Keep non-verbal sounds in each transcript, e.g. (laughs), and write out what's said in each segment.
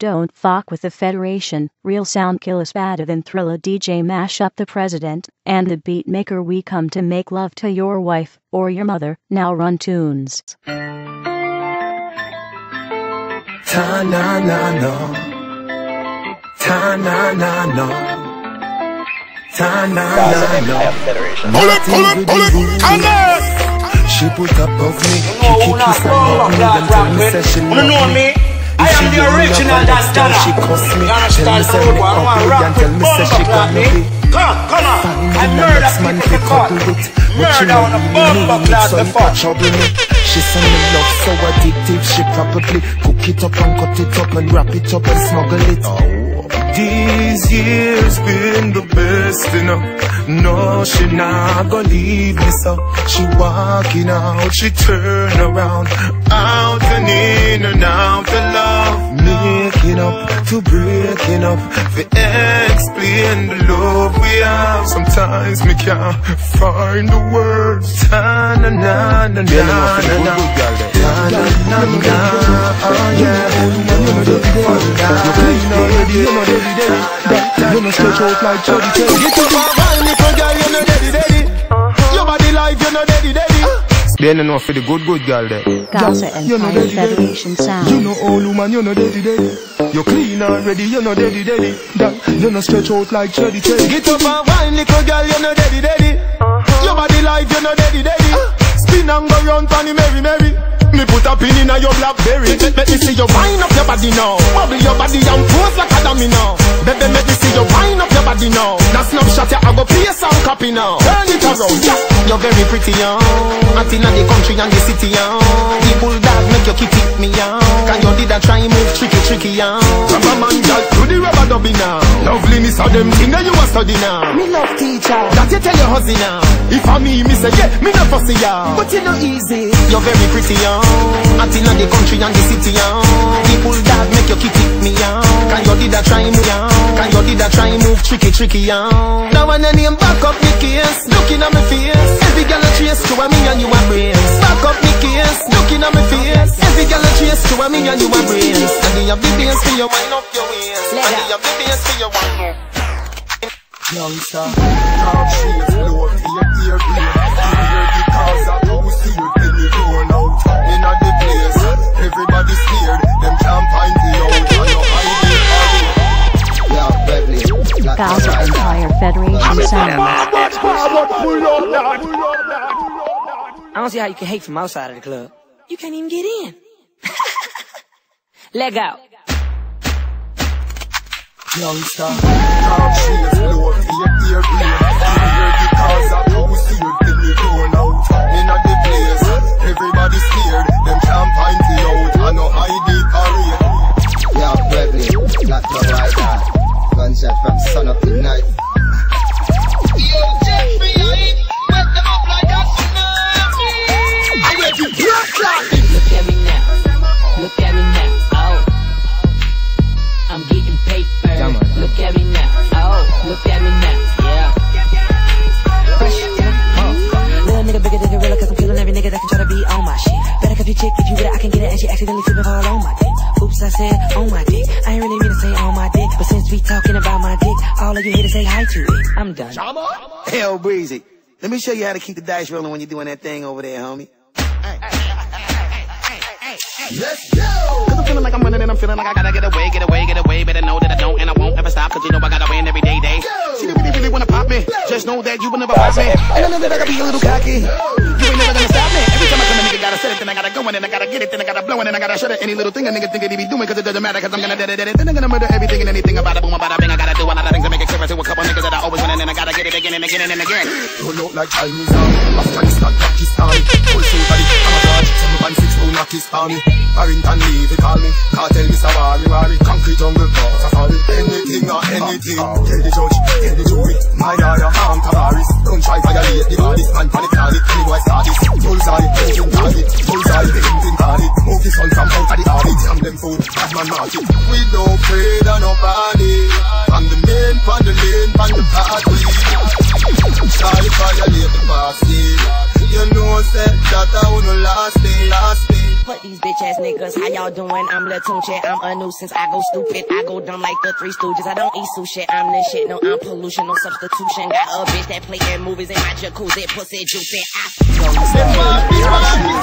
Don't fuck with the Federation. Real sound kill is badder than Thriller DJ mash up the president and the beat maker. We come to make love to your wife or your mother. Now run tunes. Ta na na no. Ta na na no. Ta na na no. Pull it, pull it, pull it, Candace! She put up of me, kick kiss and hug me, then tell me say she love know me? I am the original Dastana. She cuss me, You understand? tell me say she be. Come, come on. I murder people fi in the court. cuddle with, but Murder on a know me class before. trouble. She say me love so addictive, she probably cook it up and cut it up and wrap it up and smuggle it. Oh. These years been the best enough. No, she not gonna leave me so. She walking out, she turn around, out and in and out of love. Making up to breaking up, to explain the love we have. Sometimes me can't find the words. Ta na na na na na na. Ta na na na. Oh yeah. You know stretch out like Jody Teddy Get up and wine little girl, you know daddy daddy Your body life, you know daddy daddy They don't know for the good good girl there. Gaza you know Empire daddy daddy Federation You sound. know old woman, you know daddy daddy You clean already, you know daddy daddy. That, you know stretch out like Jody Teddy Get up and wine little girl, you know daddy daddy. Uh-huh. Your body life, you know daddy daddy. Spin and go round funny merry merry. Me put a pin in your blackberry. Let, let me see you wind up your body now. Bubble your body and pose like a dummy now Baby, let me see you wind up your body now. Now snapshot ya, I go play some copy now. Turn it around, yeah You're very pretty, young Out in the country and the city, young The bulldog make your kitty me, young Can you did a try move tricky, tricky, young Rubber man, girl, do the rubber dubby now Loveliness of them thing that you a study now Me love teacher. That you tell your husband now If I me, me say, yeah, me not fussy, young But you know easy. You're very pretty, young Out in the country and the city, young The bulldog make your kitty me, young Can you did a try move, young Can you did a try move tricky, tricky, young Now when your name back up the case Looking at me face. Every girl a chase to a me and you a brains Back up the case Looking at me face. Every girl a chase to a me and you a brains And you have the bass for your wind up your waist. And you have the bass for your wind up. Youngster, top shit, low fear, ear green. Hear the cause of who's here, then you going out. In a the place, everybody scared. Got Gaza Empire Federation sound. I don't see how you can hate from outside of the club. You can't even get in. (laughs) Leg out. Youngster, top shit, low fear, ear green. Hear the cause of who's here, then you going out. In a the place, everybody scared. Them can't find the out. I know I did parade. Yo, Beverly, got the right eye. Gunshot from sun up to night. Look at me now. Look at me now. Oh. I'm getting. Look at me now. Oh. Look at me now. Yeah. Fresh. Oh. Little nigga bigger than I'm killing every nigga that try to be on my shit. Better your chick if you with it, I can get it and she accidentally flip and fall on my dick. Oops, I said on my dick. I ain't really mean to say on my dick, but since we talking about my dick, all of you here to say hi to it. I'm done. Hell breezy. Let me show you how to keep the dice rolling when you're doing that thing over there, homie. Let's go! Cause I'm feeling like I'm running and I'm feeling like I gotta get away, get away, get away. Better know that I don't and I won't ever stop. Cause you know I gotta win every day, day. See, they really, really wanna pop me. Just know that you will never watch me. And I know that I gotta be a little cocky. You ain't never gonna stop me. Every time I come, a nigga gotta set it, then I gotta go in, and I gotta get it, then I gotta blow it, and I gotta shut it. Any little thing a nigga think that he be doing, cause it doesn't matter, cause I'm gonna dead it, it. Then I'm gonna murder everything and anything about it, boom, about it, bing. I gotta do a lot of things to make it clear to a couple niggas that I always win, and then I gotta get it again and again and again. Don't look like Chinese Afghanistan, Pakistan. Full camouflage Some man six round Pakistan Barrington Levy, call me. Cartel, Mr. Wari Wari. Concrete jungle, safari. Anything or anything. Tell the judge, tell the jury. My yard, harm Tavaris Don't try violate the bodies. Man panic target, any boy start it Bullseye, moving target Bullseye, painting target Move the sun from out of the orbit Jam them food, bad man market We don't afraid of nobody From the main, from the lane, from the party Try to violate the party You. know, say that I wanna last day, last day Fuck these bitch ass niggas, how y'all doing? I'm Latunche, I'm a nuisance. I go stupid, I go dumb like the Three Stooges. I don't eat sushi, I'm this shit. No, I'm pollution, no substitution. Got a bitch that play in movies in my jacuzzi, pussy juicy. Everybody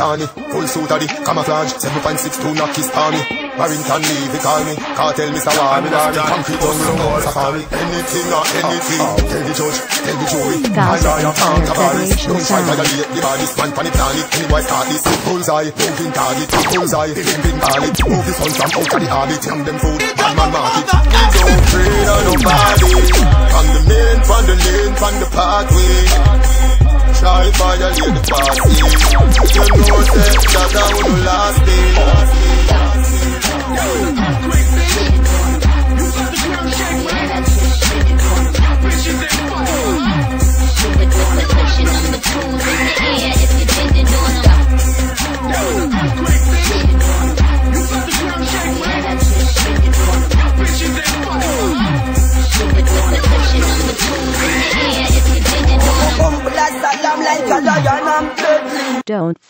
Pakistani, full suit of the camouflage, 7.62 knockis army. Barrington Levy call me, Cartel Mr. War, me army, concrete on the wall, safari. Anything or anything, tell the judge, tell the jury. I lawyer talk about don't try sounds. violate the baddest man on the planet. Any boy start this, bullseye, moving target, bullseye, living target. Move the sun from out of the orbit, young them food, bad man market. We don't afraid of nobody, from the main, from the lane, from the pathway. Try violate the party You know say that I would last day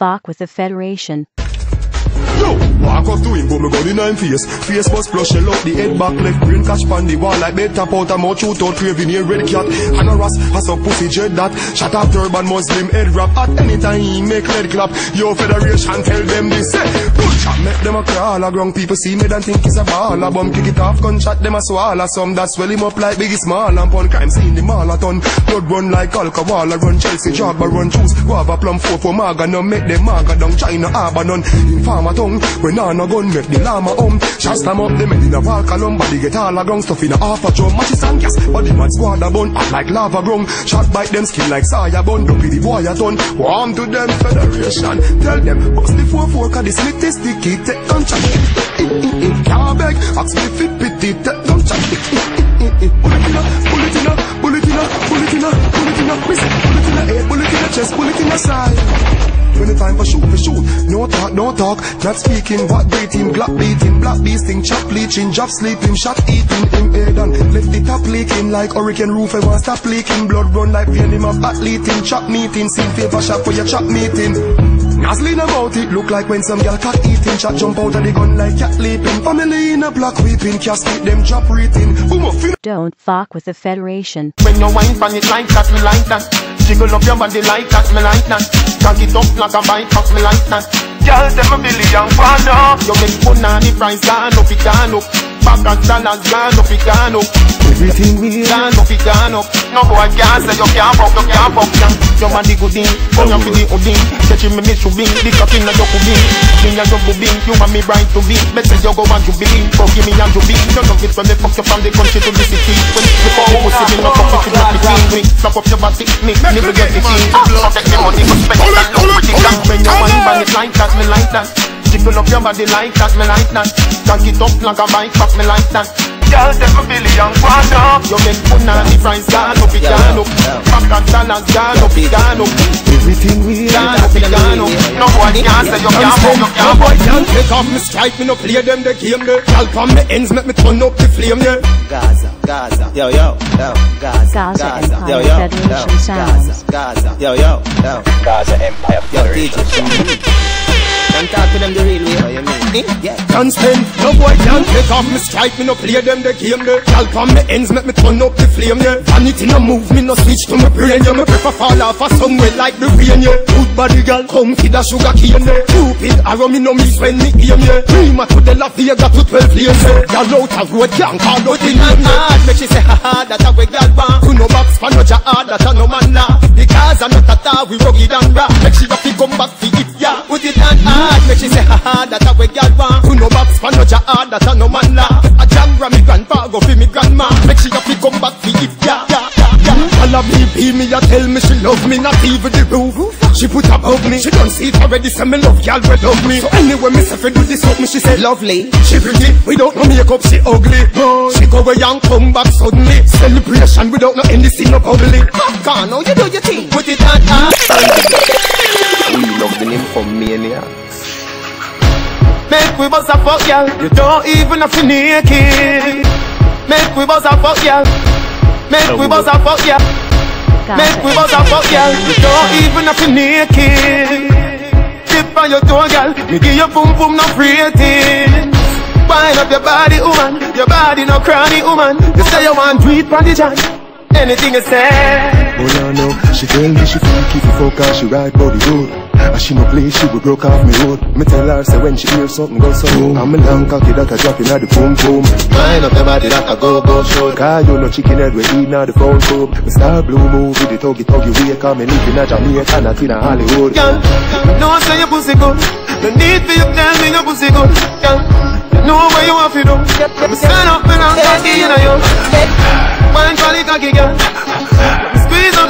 Fuck with the Federation. Yo, walk up to him, but me gun in him face. Face must flush shell out the head back, left brain catch pan the wall like bed tap out a mouth shoot out craving here red cat. And a ras, has a pussy dread that. Shut up turban Muslim head wrap at any time he make lead clap. Yo federation tell them this. Eh, bullshot make them a crawl. A ground people see me and think it's a ball. A bum kick it off, gunshot them a swallow. Some that swell him up like biggie small. And pun crime scene the marathon. Blood run like alcohol. I run Chelsea jog, I run juice. Guava plum four for maga. No make them maga down China harbor none. Tongue. When on a gun make the llama um Shots them up, them in a walk along Body get all a ground Stuff in a half a drum. Matches and gas Body man squad a bun. Act like lava ground Shot bite them skin like saya bun. Don't be the boy a ton. Warm to them federation. Tell them Bust the 4-4 Cause the slit is sticky. Take don't chat Can't beg. Ask me if it pity. Take don't chat Bullet in a Bullet in a Bullet in a Bullet in a Bullet in a Bullet in a head Bullet in a chest Bullet in a side when the time for shoot, for shoot. No talk, no talk. Not speaking, what beating, black beating, black beasting, chop bleaching, job sleeping, shot eating, him head on. Left the top leaking like hurricane roof. I want stop leaking. Blood run like vein him of athleting, chop meeting, see favor shot for your chop meeting. Naslin about it, look like when some girl cat eating, chat jump out of the gun like cat leaping. Family in a black weeping, casket them drop rating. Boom up, Don't fuck with the Federation. When you wine pan it like that, me like that. Jiggle up your body like that, me like that. Cock it up like a bike, fuck me like that. Girl, them a billion pound up. You make punani price gone up, it gone up. Back and dollars gone up, it gone up. Everything we Gone up, it gone up. No boy can't say you can't fuck, you can't fuck, yeah. Your body good in, come here for the udin. Say you me you the cock in a your kubin. Me and your bubing, you want me right to be. Better you go and you be, fuck me and you be. You love it when they fuck you from the country to the city. When before you was sitting up, fuck you not between me. Slap up your body, me, never get the thing. Protect me money, it and look pretty damn. When you want bang it like that, me like that. Jiggle up your body like that, me like that. Cock it up like a bike, fuck me like that. Girl, take a billion pound up. You make punani price gone up, it gone up. Back and dollars gone up, it gone up. Everything we Gone up, it gone up. No boy can't say you can't fuck, you No can't boy can't take off me strike, me no play them the game there. Y'all from me ends, make me turn up the flame there. Gaza, Gaza, yo yo, yo, Gaza, Gaza Empire yo yo, yo, sounds. Gaza, Gaza, yo yo, yo, Gaza Empire yo, DJ. Don't talk to them the real way. What you mean? Eh? Yeah. Can't spend, no boy can't take off me strike, me no play them the game there. Y'all from me ends, make me turn up the flame there. Vanity no move, me no switch to my brain yeah. Me prefer fall off a somewhere like the rain yeah. Good body girl, come feed a sugar cane there. Cupid arrow me no miss when me aim yeah. Dreamer to the La Vega to 12 lanes yeah. Y'all out of road can't call out the name yeah. Make she say ha ha, that a we girl want. Who no box for no jihad, that a no man. The cars are not a tar, we rugged and raw. Make she have to come back for it, yeah. Put it on ah hard, make she say ha ha, that a we gal want. Who no box for no jar, ah, that a no man laugh. A jam me grandpa go fi me grandma. Make she up fi come back fi give ya. Yeah, yeah. I love me, be me, I tell me she love me, not even the roof. She put above me, she don't see it already, say me love gal, we love me. So anyway, me say fi do this up me, she say lovely. She pretty, without no makeup, she ugly. She go away and come back suddenly. Celebration without no end, see no bubbly. Come on, now you do your thing, put it on. Uh, we love the name for mania. Make we bust a fuck, y'all. You don't even have to naked. Make we bust a fuck, y'all. Make we bust a fuck, y'all. Make we bust a fuck, y'all. You don't even have to naked. Dip on your toe, girl. Me give you boom boom no rating. Wind up your body, woman. Your body no cranny, woman. You say you want to eat on the jam. Anything you say. Oh no no, she tell me she freaky if you fuck her, she ride body road. And she no play, she will broke off me road. Me tell her say when she hear something go so boom. I'm a long cocky that I drop in at the boom boom. Wind up your body like a go-go show. Cause you no chicken head we eat now the phone tube. Me star blue movie, the tuggy tuggy way come me live in a Jamaica, not in a Hollywood. Girl, you know I say your pussy good. No need for you tell me your pussy good. Girl, you know what you want to do. Me stand up and I'm cocky, know you. For the cocky, girl.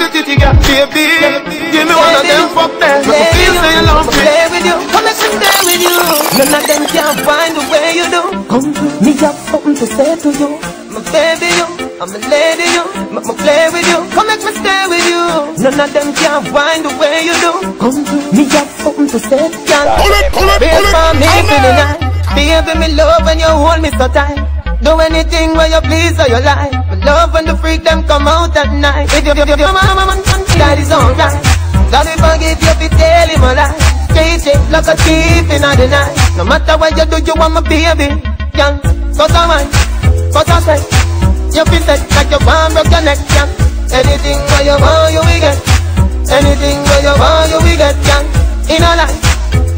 Squeeze up the titty, girl. Baby, give me one of them fuck them. Make me feel say you love me. Play with you, come let me stay with you. None of them can find the way you do. Come to me, have something to say to you. My baby, you, I'm a lady, you. Make me play with you, come let me stay with you. None of them can find the way you do. Come to me, have something to say to you. Pull it, pull it, Wait pull it. for me for the night. Baby, me love when you hold me so tight. Do anything where you please or you like. Love when the freak them come out at night. If you, if you, that is alright. God will forgive you if you tell him a lie. Straight shape like a thief in the night. No matter what you do, you want my baby. Young, cut a wine, cut a sweat. You feel set like you want broke your neck, young. Anything where you want, you will get. Anything where you want, you will get, young. In a life,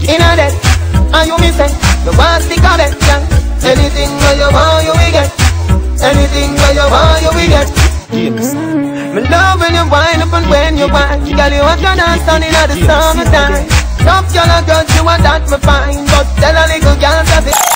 in a death. And you miss it, you want stick on it, young. Anything where you want, you will get. Anything where you want, you will get. Me love when you wind up and when you whine Girl, you have your dance on in the summertime Top girl and girl, you want that me fine But tell a little girl that it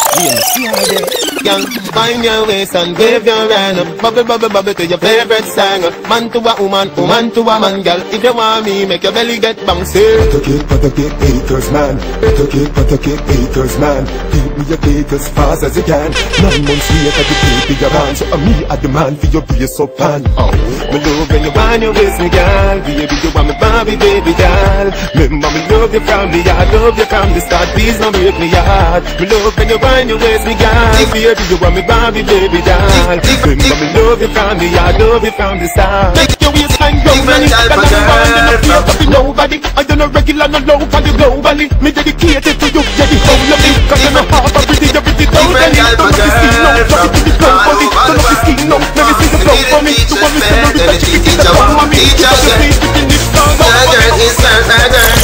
Young, find your waist and wave your hand up. Bubble, bubble, bubble to your favorite song. Man to a woman, woman to a man, girl. If you want me, make your belly get bouncy. Patake, patake, haters man. Patake, patake, haters man. Me your cake as fast as you can. Nine months later, the baby your band. So uh, me a demand for your brace up pan. Oh, Me love when you wind your waist, me girl. Baby, you want me Barbie, baby girl. Remember, me love you from the heart, love you from the start. Please don't break me heart. Me love when you wind your waist, me girl. Baby, you want me Barbie, baby doll. Remember, me love you from the heart, love you from the start. Your waistline running, and I'm finding no fear of nobody. I don't know regular, no locally, globally. Me dedicated to you, yeah, the whole of me. Cause you're not half of you're pretty totally. Don't know the skin, no, drop it to the for me. Don't know the skin, no, never see the flow for me. The one me say, no, the touch, you get the one for me. Just the beat, you can live down, Black girl, is black girl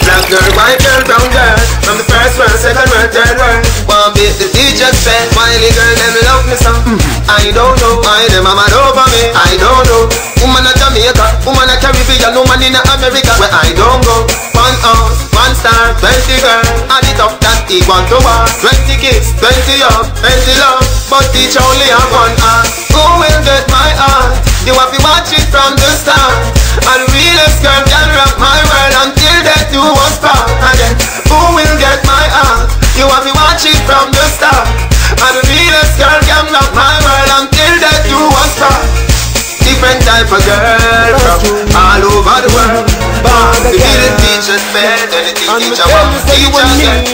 Black girl, white girl, brown girl the first word, second word, third word One bit the teacher said Smiley girl, them love me some mm-hmm. I don't know why them a mad over me. I don't know. Woman a Jamaica, woman a Caribbean Woman in America, where I don't go. One house, one star, twenty girl. Add it up, that equal to war Twenty kids, twenty up, twenty love. But each only have one heart. Who will get my heart? You have to watch it from the start. And the realest girl can rock my world Death do us part Again, who will get my heart? You have to watch it from the start And the realest girl can rock my world Until death you us part Different type of girl from all over the world be the teacher's bed And the teacher wants teacher's bed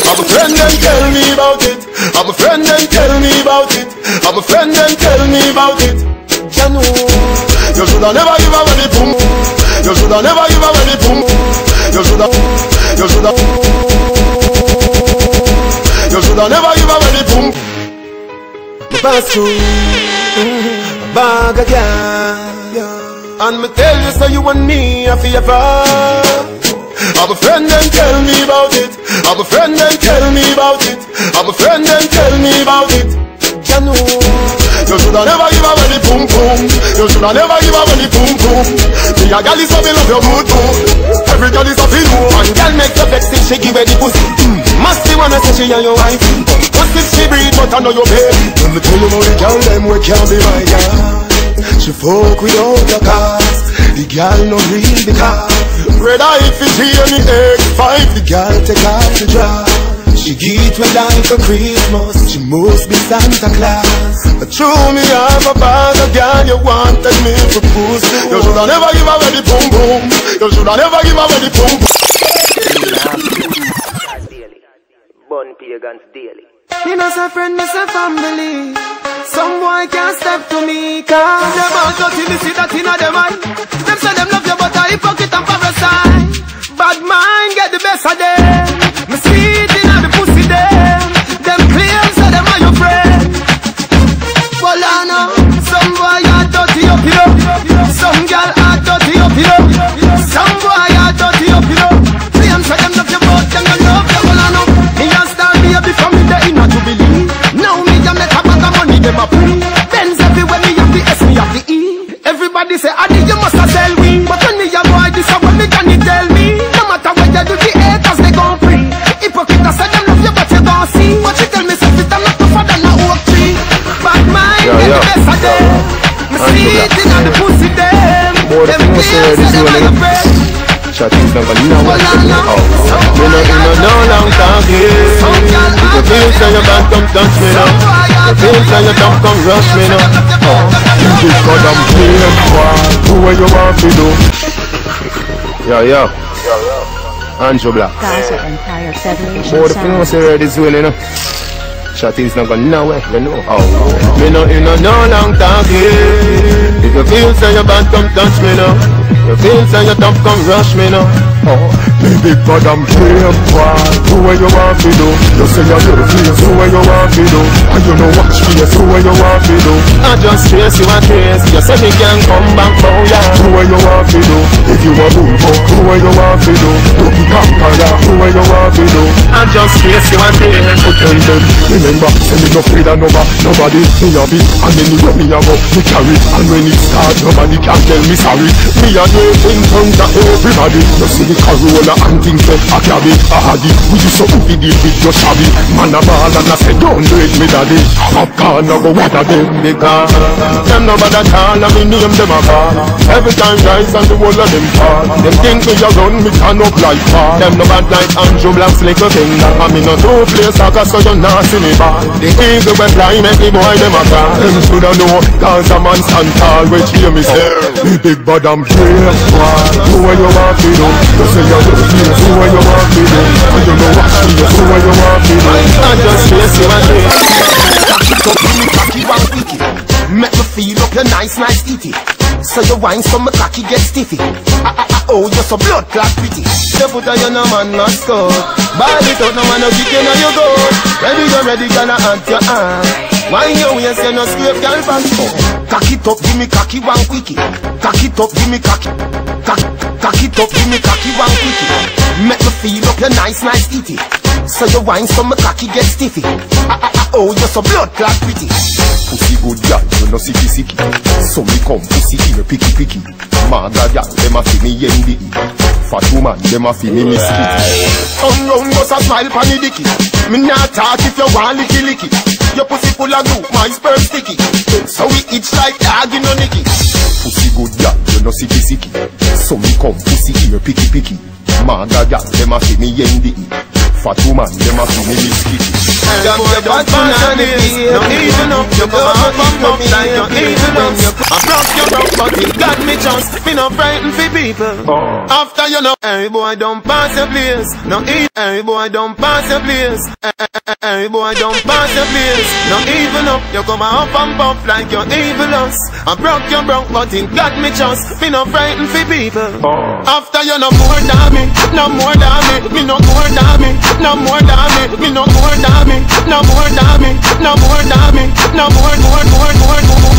I'm a friend and tell me about it. I'm a friend and tell me about it. I'm a friend and tell me about it. You you shoulda never give away the boom. You shoulda never give away the boom. You shoulda, you shoulda, you shoulda never give away the. Me pass through bag gas, and me tell you so you and me are forever. I'm a friend and tell me about it. I'm a friend and tell me about it. I'm a friend and tell me about it. You know, you shoulda never give away the boom boom. You shoulda never give away the boom boom. Me a gal is so me love your mood boom. Every gal is a feel you. One gal make you vex if she give away the pussy. Must be wanna say she and your wife. Must if she breathe but I know your baby. Let me tell you about the gal them we can't be my gal. She fuck without a cause. The girl no real because. Red eye if it's here the X5, the girl take off the dress. She get well like a Christmas She must be Santa Claus. But show me I'm a bad girl You wanted me to push You shoulda never give away the boom boom. You shoulda never give away the boom boom. Bun pagans daily. Me no say friend, me say family. Some boy can't step to me Cause them all dirty, me see that inna them eye More the Them things claim say say this them one, are your eh? friend Shot is not gonna know what. Oh, me no in no no long talking. If you feel say you bad, come touch me now. If you feel say you dumb, come rush me now. Oh, you just got them play boy. Do what you want to do. Yo yo. Anjo Black. Gaza Empire Federation More the things sounds. say ready soon, you know. Shot is not know it, you know. Oh, me no in no no long talking. If you feel say you bad, come touch me now. You feel say you tough, come rush me now. Oh, me big bad and brave boy. Do what you want to do. You say you do feel, do what you want to do. And you know watch me, do what you want to do. I just chase you a case. You say me can come back, oh yeah. Do what you want to do. If you want to go, do what you want to do. Do the conqueror, do what you want to do. I just chase you a case. But tell them, remember, say me no afraid of nobody. Nobody, me a be, and anywhere me a go, me carry. And when it start, nobody can tell me sorry. Me a do it in front of everybody. You see the Corolla and things that I carry. I had it, we used to be the big your shabby. Man a ball and I say, don't do it, me daddy. Popcorn, I go water them because them no bother call and me name them a call. Every time rise and the whole of them fall. Them think me a run, me turn up like fall. Them no bad like Andrew Black's little thing. And me no two play soccer so you not see me ball. The eagle we fly make the boy them a call. Them shoulda know cause a man stand tall which hear me say. Me big bad and brave boy. Do what you want to. You say you do you want to do. And you. I just you and. Cocky me cocky one quickie. Make me feel up your nice, nice titty. So you wine so my cocky get stiffy. Ah, ah, ah, oh, you're so blood clot pretty. You put on your no man must go. Ball it out, no man no kick you, now you go. Ready, you ready, gonna add your hand. Wine your waist, you no scrape, girl, pants. Cock it give me cocky one quickie. Cock it give me cocky. Cock, it up, give me cocky one quickie. Make me feel up your nice, nice titty. So you wine so my cocky get stiffy. Ah, ah, ah, oh, you're so blood clot pretty. Pussy good girl, you no sicky sicky. So me come pussy here picky picky. Maga girl, them a fi me yendi. Fat woman, them a fi me misky. Come round, bust a smile pon the dicky. Me not talk if you want licky licky. Your pussy full of goo, my sperm sticky. So we itch like dog in a nicky. Pussy good gal, you no sicky sicky. So me come pussy here picky picky. Manga gal, dem a fi me yendi Fat woman, them a fi me misky. Jump your butt on the beat No even up You go up and up like you even up I broke your broke but it got me just Me no frightened for people After you know Hey boy don't pass your place No even Hey boy don't pass your place Eh, eh, eh, Hey boy don't pass your place No even up You come up and puff like you evil us I broke your broke but it got me just Me no frightened for people After you know more than me No more than me Me no more than me No more than me Me no more than me no more than me, no more than me, no more, more, more, more, more,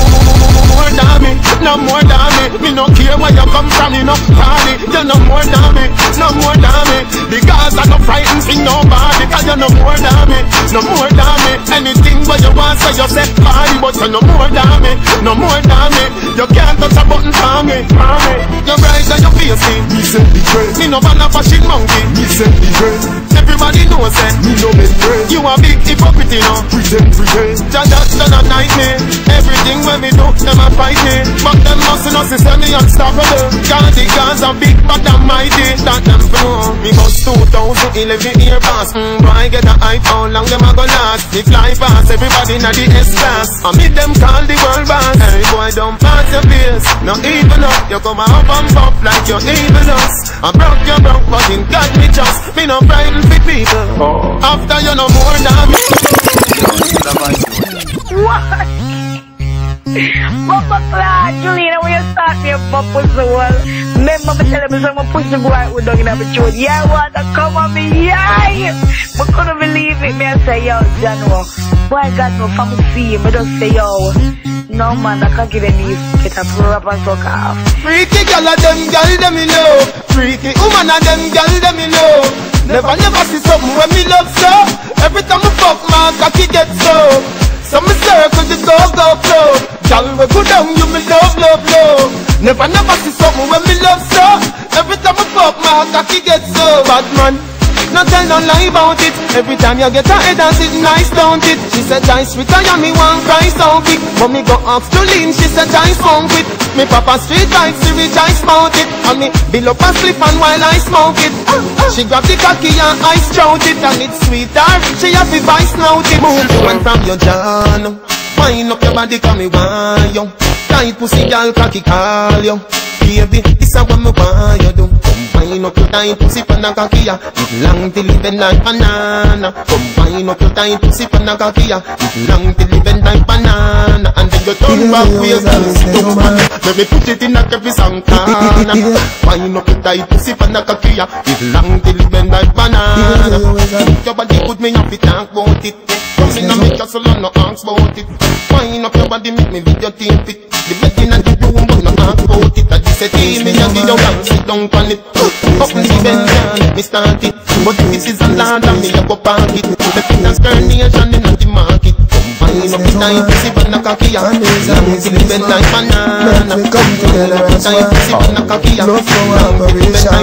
more than me, no more than me. Me no care where you come from, you no party. You no more than me, no more than me. Girls are no frightened for nobody, cause you no more than me, no more than me. Anything where you want, say you say party, but you no more than me, no more than me. You can't touch a button for me, for me. Your rise and your face, me say the. Me no ban a fashion monkey, me say the. Everybody knows that me no make friends. You a big hypocrite, you know. Pretend, pretend. Just done a nightmare. Every Everything when me do, them a fight me. But them must know see say me unstoppable. Cause the guns are big but I'm mighty. That them know Me bust 2011 year pass. Mm, Boy get a hype how long them a go last? Me fly past everybody in the S-Class. I meet them call the world boss. Hey boy don't pass your face No even up You come up and pop like you're even us I broke your broke but in God me just Me no frightened for people After you no more than me What? Papa Clark, Julina, when you start me my pussy wall, remember me telling me some my pussy boy would dog in my throat. Yeah, what come on me, yeah. But couldn't believe it, me I say, yo, January. Boy, God, no, from see him, I just say, yo, no man, I can't get any get a and suck off. Freaky gal a them gal them me know Freaky woman a them gal them me know Never never see something when me love so. Every time I fuck my cocky get so. So me circle the go go flow Gal we go down you me love love love. Never never see something when me love so. Every time I fuck my cocky get so. Bad man no tell no lie about it. Every time you get a head and it nice, don't it? She said, die sweet, I me one cry so quick. But me go off to lean, she said, die smoke it. Me papa street vibes, she I smoke it. And me bill up a slip and while I smoke it. She grab the cocky and I strout it. And it's sweeter, she have the vice snout it Move and from your John. Wind up your body, come me want you Tight pussy, girl, cocky call you Baby, this is what me want you do. Combine up your tight pussy pan a cocky ya It long till it bend like banana. Combine up your tight pussy pan a cocky ya It long till it bend like banana. And then you turn back ways and stuff Let me put it in a Kevin Santana. Wind up your tight pussy pan a cocky ya It long till it bend like banana. Your body good me have to talk about it. Come in and make your and no ask about it. Wind up your body make me video tape it The bed in the say team me and give you one sit down on it. Up in the bend down me start it. But if this is a land and me a go park it. The fitness nation in the market. Wind up the time pussy but no cocky ya Long till the bend like banana. come together as Time pussy but no cocky ya Love for operation.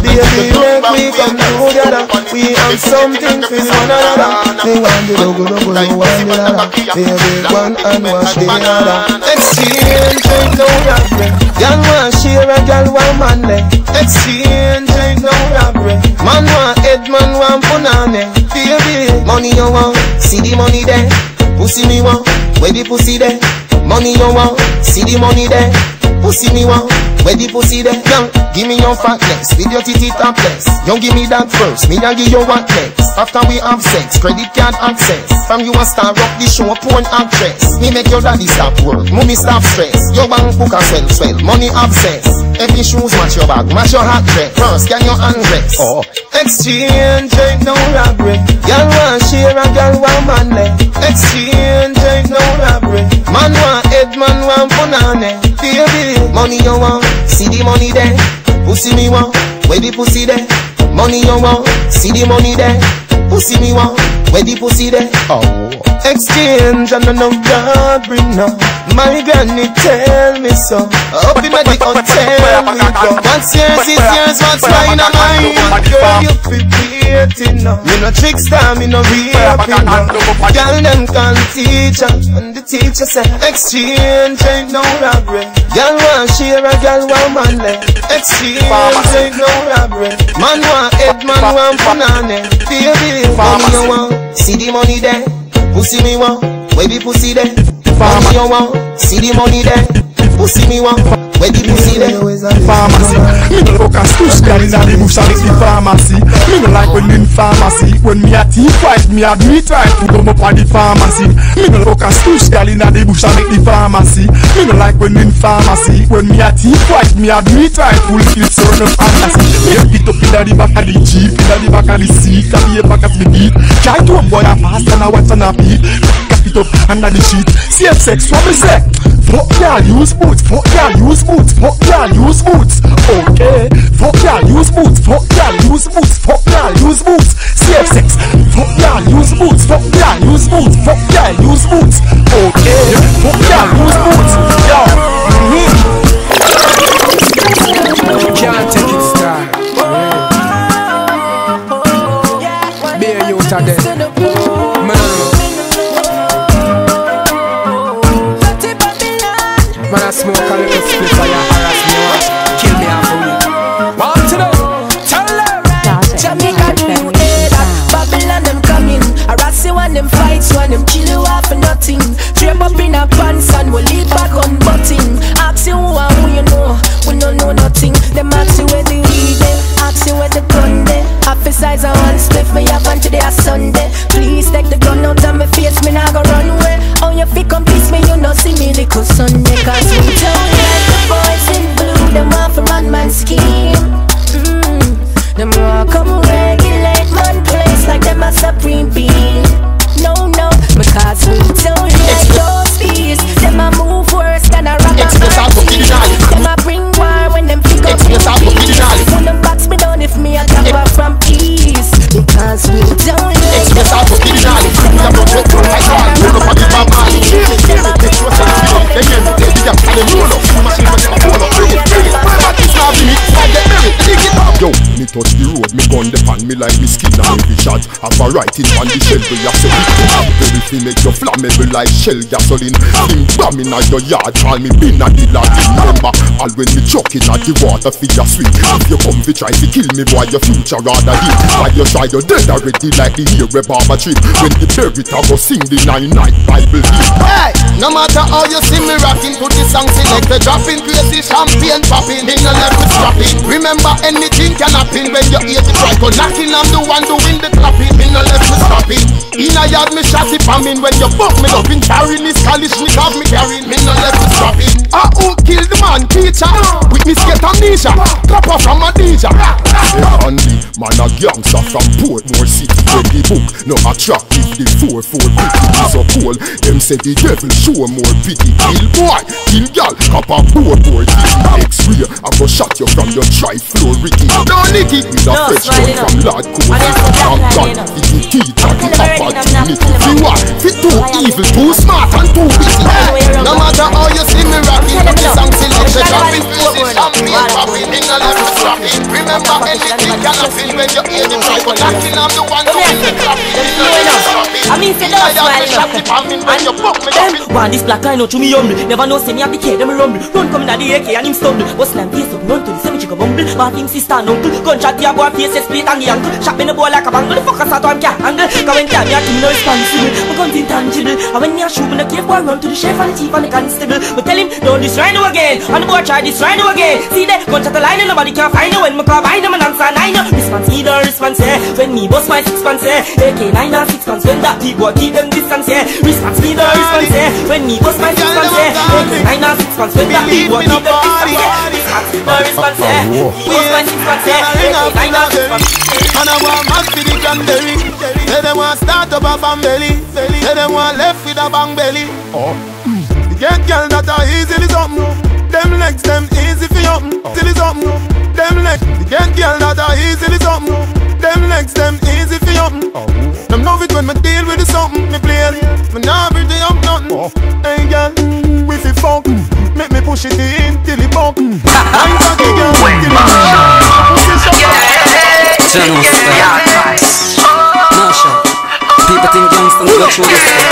Baby, make we come together We have something for one another We want the logo, logo, logo, one the other Baby, one and wash the other Exchange ain't no robbery Girl want share a girl want manly Exchange ain't no robbery Man want head, man want punani. Baby, money you want, see the money there. Pussy me want, where the pussy there? Money you want, see the money there Pussy me want, where the pussy there Young, give me your fatness, with your titty topless You give me that first, me I give you what next? After we have sex, credit card access. From you a star up the show, porn actress. Me make your daddy stop work, mommy stop stress. Your bank book a swell, swell, money obsess Every shoes match your bag, match your hat dress First, can you undress? Oh. Exchange ain't no robbery. Girl want share a girl want manly Exchange ain't no robbery. Man want head, man want punani money you want, see the money there. Pussy me want, where the pussy there? Money you want, see the money there. Pussy me want, where the pussy there? Oh Exchange and no God bring no My granny tell me so. Up in the hotel we go What's yours is yours, what's mine are mine. Girl you feel waiting now Me no trickster, me no now Girl them call teacher And the teacher say Exchange ain't no robbery. Girl want share a girl want manly Exchange ain't no robbery. Man want head, man want punani Baby, money you want. See the money there? Pussy me want, the pussy there? Money you want, see the money there? Pussy me want, where the pussy there? Pharmacy. Me no at stush girl inna the bush and it's the pharmacy. Me no like when in pharmacy. When me a thief wife me a it right. To come up at the pharmacy. Me no at stush girl inna the bush and the pharmacy. Me no like when in pharmacy. When me a thief wife me a do it right. Fulfill certain fantasy Me pick up inna the back of the jeep Inna the back of the seat Inna the back of the beat. Try to a boy a fast and a watch and a beat it up under the sheet Safe sex what me say? Fuck y'all use boots Fuck y'all use boots Fuck y'all use boots. Okay Fuck y'all use boots Fuck y'all use boots Fuck y'all use boots. Safe sex Fuck y'all use boots Fuck y'all use boots Fuck y'all use boots. Okay Fuck y'all Have a writing on the you say it to have Very fi make you flammable like shell gasoline. Sing bam inna your yard, call me bin a the. Remember, all when me chuck inna the water fi your sweet. If you come fi try to kill me, boy, your future rather deep. Why you try you dead already like the here barber trip. When the berry go sing the nine night Bible hymn. Hey, no matter how you see me rocking, put the song select the dropping, crazy champagne popping, in the left with strapping. Remember anything can happen when you hear the track go knocking. I'm the one doing the clapping, in left with stopping. In a yard me shot it in when you buck me up in carrying this college me have me carrying, me no left with stopping. Ah, who killed the man, teacher? With me skate amnesia, drop off from a DJ. Secondly, man a gangster from Portmore City. Where the book no attractive, the 4-4 pretty is so cool Them say the devil show more pity. Kill boy, kill gal, cop a board board X-ray, I go shot you from your tri-floor Ricky Don't lick it. With a fresh gun from Lord Cody And God, happen when you hear the track go knocking. I'm the one the clapping, in the strapping. I mean, say don't smile shot the palming when you buck me up in Them want this black guy no to me humble Never know say me have the K, them rumble. Run come inna the AK and him stumble. But slam face? Up, run to the cemetery go bumble him sister and uncle Gunshot your boy face, split on the ankle Shot me the boy like a bangle fucker start on can't handle Cause when can't me a king no responsible My gun's intangible And when me a shoot me the cave boy run to the sheriff and the chief and the constable But tell him don't this rhino again. And the boy try this rhino again. See that gunshot the line and nobody can find you When me call behind him and answer nine. Response either response yeah. When me bust my six pants yeah. AK nine and six pants When that people keep them distance yeah. Response me the response yeah. When me bust my six pants yeah. AK nine and six pants When that people keep them distance yeah Response me the response yeah Bust my six pants yeah and six pants And I want mad for the cranberry. Say them want start up a bang belly Say them want left with a bang belly. Oh. The get girl that are easily something Them legs them easy for something Till it's something Them legs. The get girl that are easily something Them legs them easy for something Them love it when me deal with the something Gracias.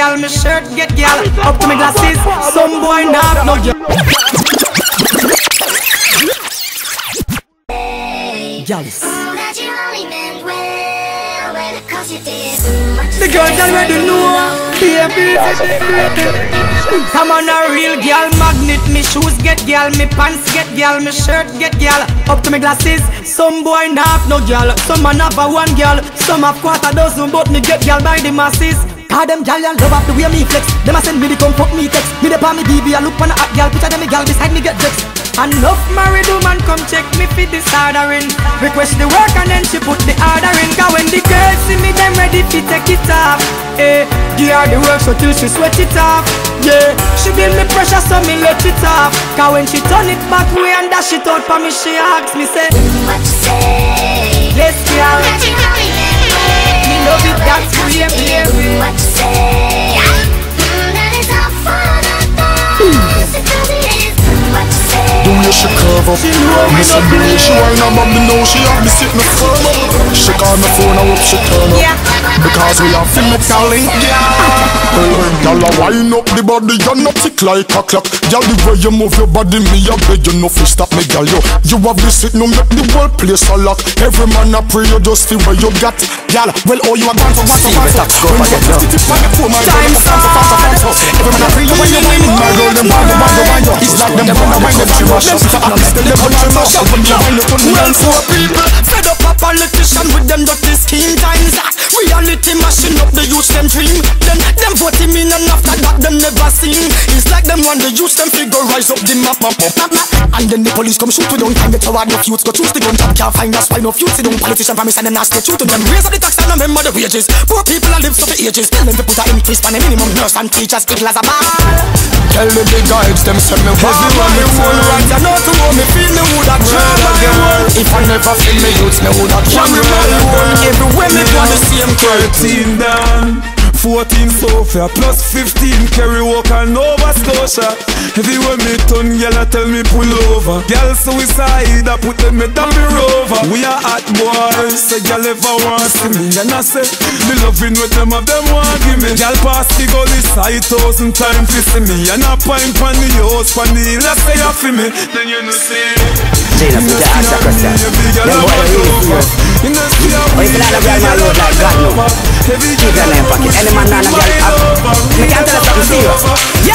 Girl, me shirt get girl. Up to me glasses, some boy not no girl. Gallus. The girls already know. Come on, a real girl magnet. Me shoes get girl, me pants get girl, me shirt get girl. Up to me glasses, some boy not no girl. Some man have a one girl, some have quarter dozen, but me get girl by the masses. Cause them gal ya love up the way me flex. Them a send me the come fuck me text. Me dey pa me DB I look on a hot gal Picture them me gal beside me get vexed. Enough married woman come check me for this ordering. Request the work and then she put the order in. Cause when the girls see me them ready to take it off. Eh, give her the work so till she sweat it off. Yeah, she give me pressure so me let it off. Cause when she turn it back way and dash it out for me She asks me say What you say? Yes, girl. Love it, that's baby. What you say? She curve up Listen the way she whine up Me know she have me sitting firm up She call my phone I hope she turn up Because we have physical link Girl I wind up the body You not tick like a clock Girl the way you move your body Me a beg you no fi stop me girl yo You have this it no make the whole place a lock Every man a pray you just feel where you got Girl well oh you a gone for gone for gone for When you a tip tip on your phone my girl Time stop Every man a pray you when you win My girl them want you want you want you It's like them wanna wine them want you If I ask them, them mash up you wine you Well, poor people fed up a politician with them dirty scheme times. Reality mashing up the youth them dream. Then them vote him in and after that them never seen. It's like them want the youth them figure rise up the map, map, map, map. And then the police come shoot we don't time get award no youths go choose the gun job can't find us why no youths don't politician promise and them not stay true to them. Raise up the tax and remember the wages. Poor people are live for ages. Tell them to put a increase on the minimum nurse and teachers equal as a bar. Tell me the guides them say me Everyone the whole right know to hold me feel me woulda try my world. If I never feel me youths me woulda try One one everywhere me go the same curve. 13 down 14 Sophia plus 15 Kerry Walker Nova Scotia Everywhere me turn girl I tell me pull over Girl suicide I put them me down me rover We are hot boys Say girl ever want see me And I say Me loving with them of them want give me Girl pass the gully side thousand times to see me And I pint pan the house pan the hill I say you feel me Then you know see Gina, put your ass across there. Them boy are really serious. But if you like a girl, man, load like God. Keep your name pocket. Any man nah no girl have. Me can tell you something serious. Yo,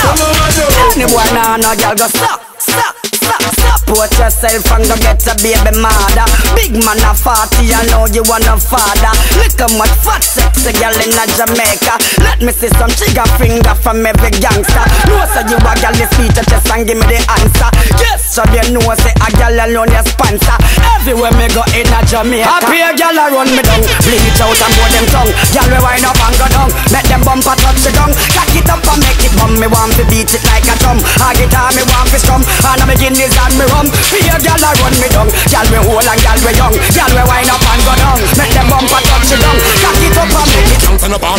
any boy nah no girl go stop, stop, stop. Support yourself and go get a baby mother. Big man a 40, I know you want a father. Look how much fat sexy girl in a Jamaica. Let me see some trigger finger from every gangster. No say you a girl, feet your chest and give me the answer. Yes, so they know say a girl alone your sponsor. Everywhere me go in a Jamaica. Happy a girl a run me down, bleach out and blow them tongue. Girl we wind up and go down, make them bumper touch the ground. Cock it up and make it bum. Me want to beat it like a drum. A guitar me want to strum, and I begin this and me rum. Fear girl a run me down, girl we old and girl we young. Girl we wind up and go down,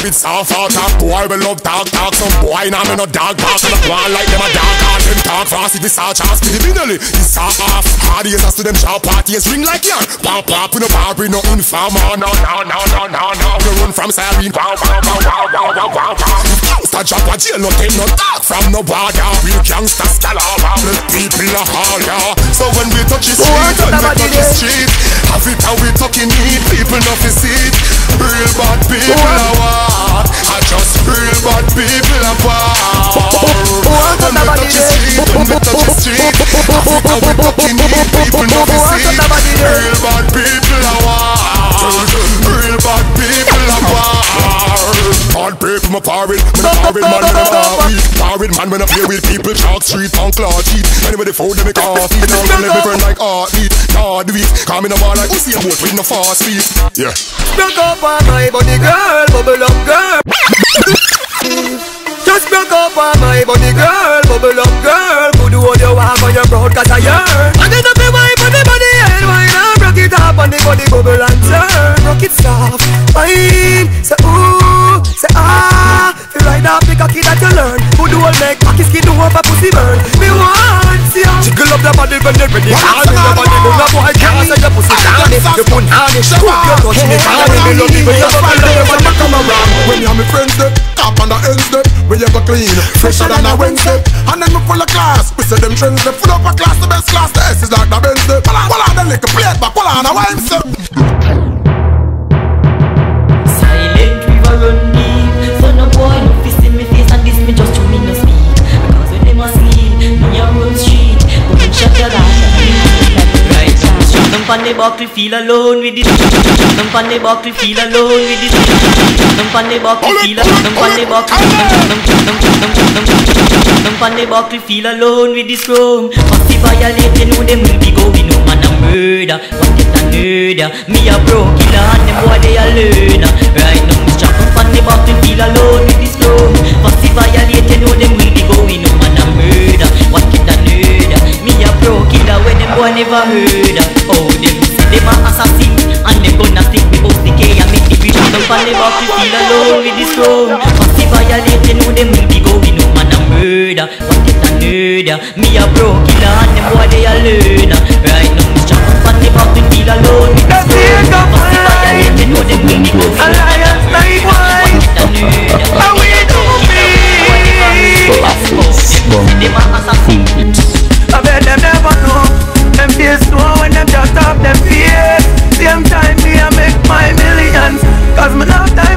with soft heart talk. Boy we love talk talk Some boy nah me no dog talk And I want like them a dog talk Them talk fast if it's all chance binally It's all off Hard years as to them sharp parties. Ring like yarn Pop pop in a bar We no informer. No no no no no no We run from siren. Wow wow wow wow wow wow wow wow. Gangsta drop a jail No take no talk from no border We gangsta scalaba The oh, people are hard yeah. So when we touch the street When we touch the street Have it how we talking need People fi see. It Real bad people are I just real bad people war When we touch the street When we touch the street how we talking need People fi see Real bad people are Real bad people are Bad people my parrot Me no parrot man when I'm parrot Parrot man when I play with people Chalk street on claw cheat Anyway they fold them me coffee Now them let me burn like heartbeat do it Call me no more like Usain Bolt with no fast feet Yeah. Broke up on my body girl, bubble up girl. Just broke up on my body girl, bubble up girl. Could do what you want for your broad cause I yearn. The bubble and turn. Rock it soft, wine. Say ooh, say ah. Feel right now pick a kid that you learn. Who do all make cocky skin do up a pussy burn. Me want ya. Jiggle up the body when you're ready. All in the body, go up boy can't say your pussy can't. You put hand shoot your touch me can't. Me love you when you come around. When you come around. When you have me friends there Top on the ends there You go clean? Fresher than a Wednesday. And then me full of class. We say them trends they Full up a class. The best class The S is like the Benz. Pull on, pull on the liquor plate back Pull on a wine on the buckle Feel alone Shut them on the buckle Shut them Shut them Shut them Shut them Shut them on the buckle Feel alone with this Must be violate You know them will be going home And a murder. What is a murder Me a pro killer And them boy they a learner. Right now me strap on the buckle Feel alone with this Must be violate You know them will be going home pro killer When them boy never heard Oh them say them a assassin And them go on the back, you feel alone with this crown. Must be violate, you know them will be going home and a murder. But it's a nerd, me a pro killer and them boy they a learner. Right now, me strap up on the back, you feel alone with this crown. Must be violate, you know them will be going home and a murder. But it's a nerd, How we do them a assassin. I bet them never know. Them face know when them just up them face. Same time me I make my millions. Cause me not time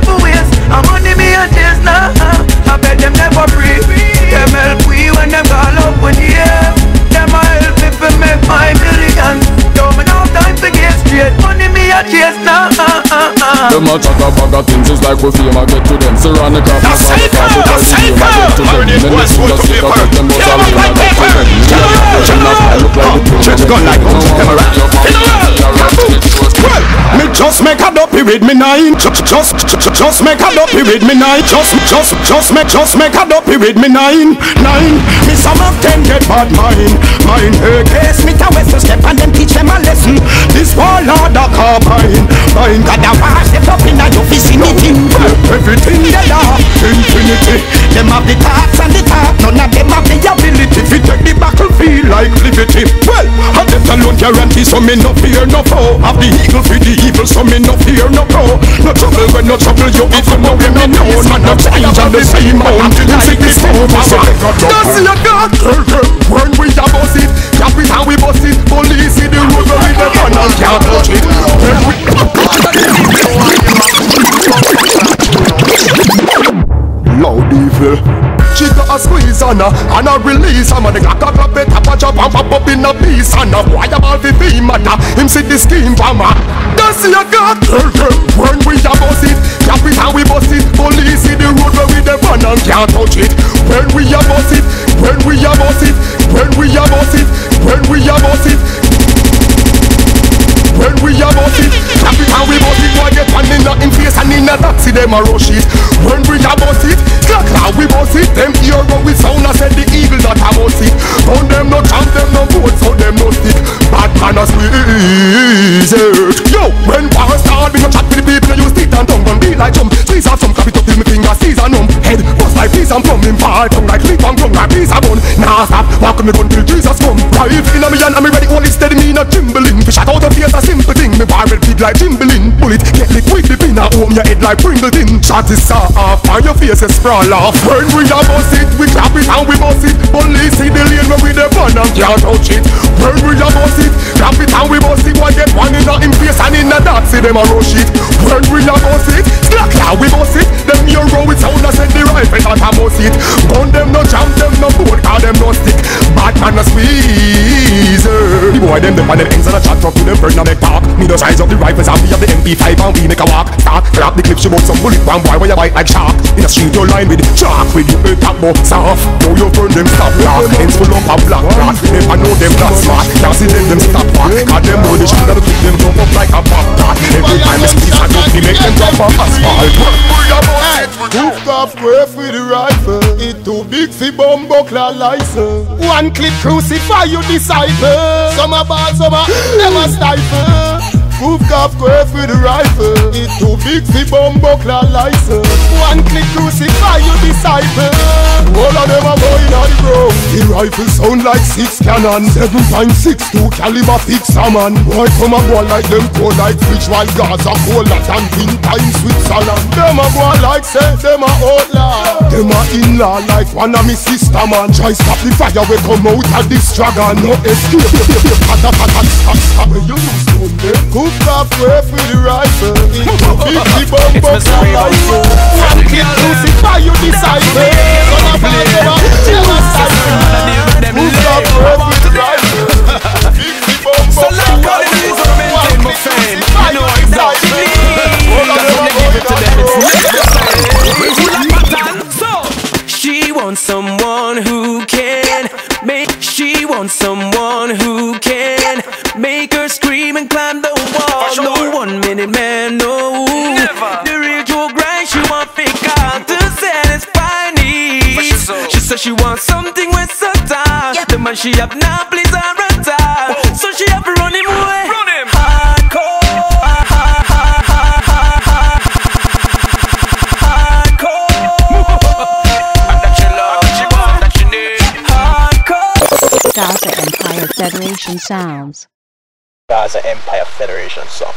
Them a chat a bag of things, it's like we fame I get to them. Surround the craft, my father can't put all the name I get to them. Then they see the stick I them, but all in I get to them Them not I look like the Church gun like them a rat. Well, me just make a dopey with me nine. Just, just, just, make a dopey with me nine. Just, just, just make, just make a dopey with me nine. Nine. Me some of them get bad mind. Mine her case. Me to west to step and them teach them a lesson. This wall of the carbine. Mine got a wash step up in a your vicinity. Everything they are infinity. Them have the thoughts and the talk. None of them have the ability to take the battlefield like liberty. Well, I them alone guarantee so me no fear no. Have the eagle for the evil so me no fear no crow. No trouble when no trouble you if you know him me know. Man no change on the same mountain. You see this move so Don't see a God. Girl, girl, when we a boss it, capital we boss it. Police see the road we the gun and can't touch it. Loud evil. Got a squeeze on her and a release. I'm on the clock, clock, bet, tap, chop, and pop up in a piece. And a boy about the fee matter. Him see the scheme for ma. Don't see a god, girl, girl. When we a bust it, cap it and we bust it. Police see the road where we the run and can't touch it. When we a bust it, when we a bust it, when we a bust it, when we a bust it. When we a bust it, cap it and we bust it. Boy get one in the in face and in a taxi them a rush it. When we a bust it, clack clack we bust it. Them ear go with sound I said the eagle that a bust it. Found them no champ, them no vote, so them no stick. Bad man a squeeze. Yo, when war start, we no chat with the people. You stick and tongue gun be like jump. Squeeze off some cap it up till me finger seize and numb. Head bust like peas and plum. Him fall tongue like leaf and gum like piece of bun. Nah stop, walk on me gun till Jesus come. Rifle in a me hand and me ready it steady. Me no trembling. Fish out of face a simple thing. Me bar red big like Timberlin. Bullet get liquid the pin a home your head like Pringleton. Shot is saw off and your face is sprawl off. When we a bust it, we clap it and we bust it. Police see the lane where we the fun and can't touch it. When we a bust it, clap it and we bust it. One get one in a him face and in a dark see them a rush it. When we a bust it, clap clap we bust it. Them row with sound a send the rifle that a bust it. Gun them no jam them no boat call them no stick. Bad man a squeeze. Eh. The boy them them and them ends and a chat talk to them friend a make talk. Me the size of the rifles and we have the MP5 and we make a walk. Start clap the clip she bout some bullet one boy where you bite like shark. In the street you line with chalk with you a top box off. Know your friend them stop laugh. Ends full up of black rat. Never know them not smart. Can't see them them stop back. Cause them know the shit that keep them jump up like a pop tart. Every time they squeeze and up, they make them drop off asphalt. Off grave with the rifle. It too big for bumbo clad license. One clip crucify you disciple. Some are bad, some are never stifle. Hooked off grave with the rifle. It too big for bumbo clad license. One clip crucify you disciple. All of them are going on the ground. The rifle sound like six cannon. 7.62 caliber big salmon. Boy come and go like them cold like fridge while Gaza colder than tin time Switzerland. Them a go like say them a outlaw. Them a in-law like one of me sister man. Try stop the fire we come out of this dragon. No escape. (laughs) Pata pata stop stop. Where you use? Cook way for the rifle. Big the rifle. One kill crucify you disciple. Son of a never never cycle. Cook off way for the rifle. Big the bumbo So like all the reason I maintain my fame You know exactly. Cause when give it to them it's Full of pattern So She wants someone who can Make She wants someone who can one minute man, no. The real Joe grind, she want fake out to satisfy needs. She said she something with Satan. Yeah. The man she have now please her return. So she have run him away. Gaza Empire Federation sounds. Gaza Empire Federation song.